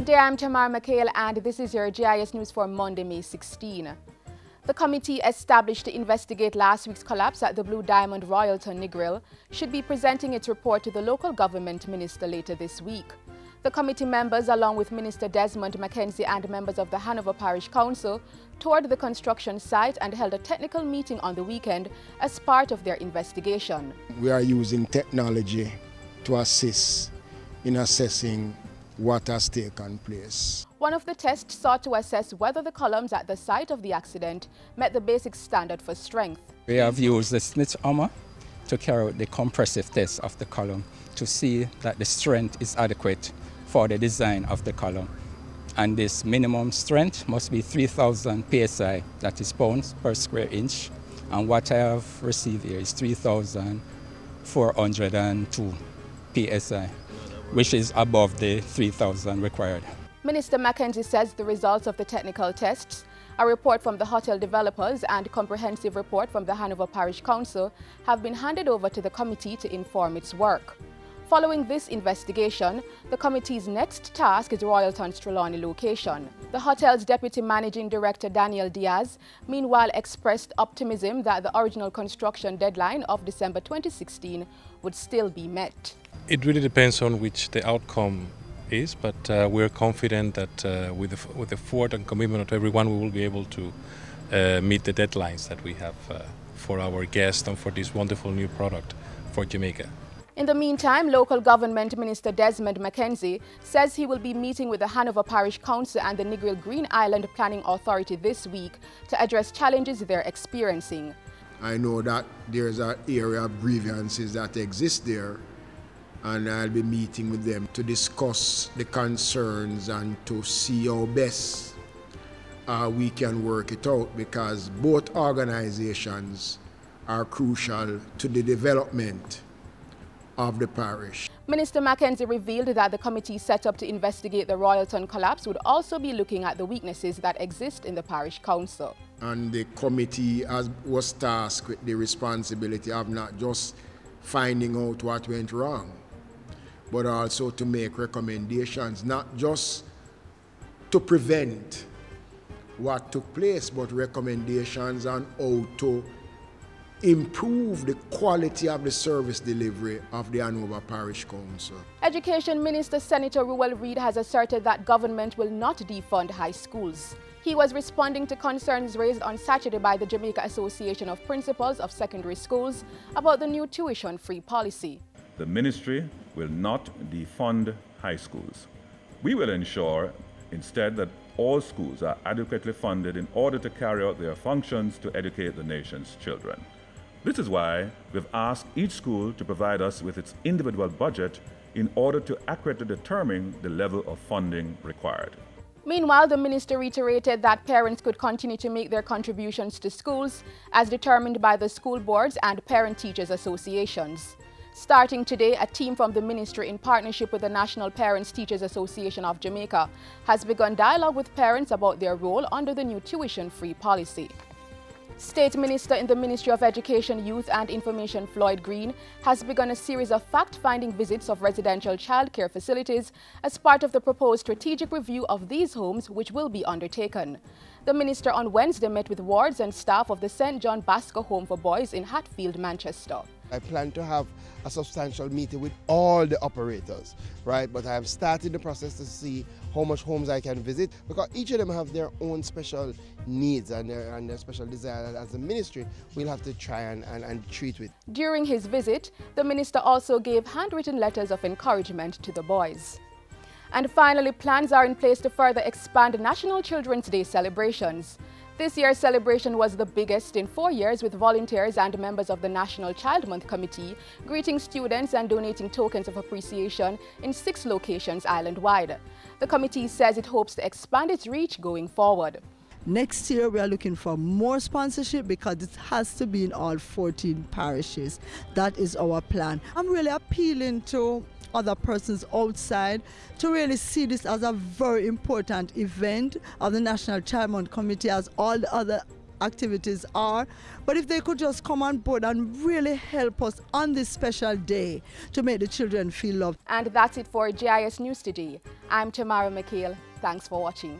Good day, I'm Tamar McHale and this is your JIS News for Monday, May 16. The committee established to investigate last week's collapse at the Blue Diamond Royalton Negril should be presenting its report to the local government minister later this week. The committee members, along with Minister Desmond McKenzie and members of the Hanover Parish Council, toured the construction site and held a technical meeting on the weekend as part of their investigation. We are using technology to assist in assessing what has taken place. One of the tests sought to assess whether the columns at the site of the accident met the basic standard for strength. We have used the Schmidt hammer to carry out the compressive test of the column to see that the strength is adequate for the design of the column. And this minimum strength must be 3000 psi, that is pounds per square inch. And what I have received here is 3402 psi which is above the 3,000 required. Minister McKenzie says the results of the technical tests, a report from the hotel developers and comprehensive report from the Hanover Parish Council have been handed over to the committee to inform its work. Following this investigation, the committee's next task is Royalton's Trelawny location. The hotel's deputy managing director Daniel Diaz meanwhile expressed optimism that the original construction deadline of December 2016 would still be met. It really depends on which the outcome is, but uh, we're confident that uh, with, the, with the effort and commitment of everyone, we will be able to uh, meet the deadlines that we have uh, for our guests and for this wonderful new product for Jamaica. In the meantime, local government minister Desmond McKenzie says he will be meeting with the Hanover Parish Council and the Negril Green Island Planning Authority this week to address challenges they're experiencing. I know that there's an area of grievances that exist there and I'll be meeting with them to discuss the concerns and to see how best uh, we can work it out because both organizations are crucial to the development of the parish. Minister McKenzie revealed that the committee set up to investigate the Royalton collapse would also be looking at the weaknesses that exist in the parish council. And the committee has, was tasked with the responsibility of not just finding out what went wrong, but also to make recommendations, not just to prevent what took place, but recommendations on how to improve the quality of the service delivery of the Hanover Parish Council. Education Minister Senator Ruel Reid has asserted that government will not defund high schools. He was responding to concerns raised on Saturday by the Jamaica Association of Principals of Secondary Schools about the new tuition-free policy. The ministry will not defund high schools. We will ensure instead that all schools are adequately funded in order to carry out their functions to educate the nation's children. This is why we've asked each school to provide us with its individual budget in order to accurately determine the level of funding required. Meanwhile, the minister reiterated that parents could continue to make their contributions to schools as determined by the school boards and parent-teachers associations. Starting today, a team from the ministry in partnership with the National Parents Teachers Association of Jamaica has begun dialogue with parents about their role under the new tuition-free policy. State Minister in the Ministry of Education, Youth and Information Floyd Green has begun a series of fact-finding visits of residential childcare facilities as part of the proposed strategic review of these homes which will be undertaken. The minister on Wednesday met with wards and staff of the St. John Bosco Home for Boys in Hatfield, Manchester. I plan to have a substantial meeting with all the operators, right? But I have started the process to see how much homes I can visit because each of them have their own special needs and their, and their special desire as a ministry we'll have to try and, and, and treat with. During his visit, the minister also gave handwritten letters of encouragement to the boys. And finally, plans are in place to further expand National Children's Day celebrations. This year's celebration was the biggest in four years with volunteers and members of the National Child Month Committee greeting students and donating tokens of appreciation in six locations island-wide. The committee says it hopes to expand its reach going forward. Next year, we are looking for more sponsorship because it has to be in all 14 parishes. That is our plan. I'm really appealing to other persons outside to really see this as a very important event of the National Month Committee as all the other activities are. But if they could just come on board and really help us on this special day to make the children feel loved. And that's it for JIS News today. I'm Tamara McHale. Thanks for watching.